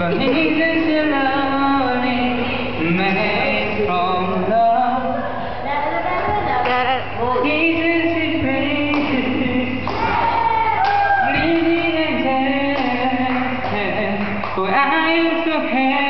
But needless I am so happy.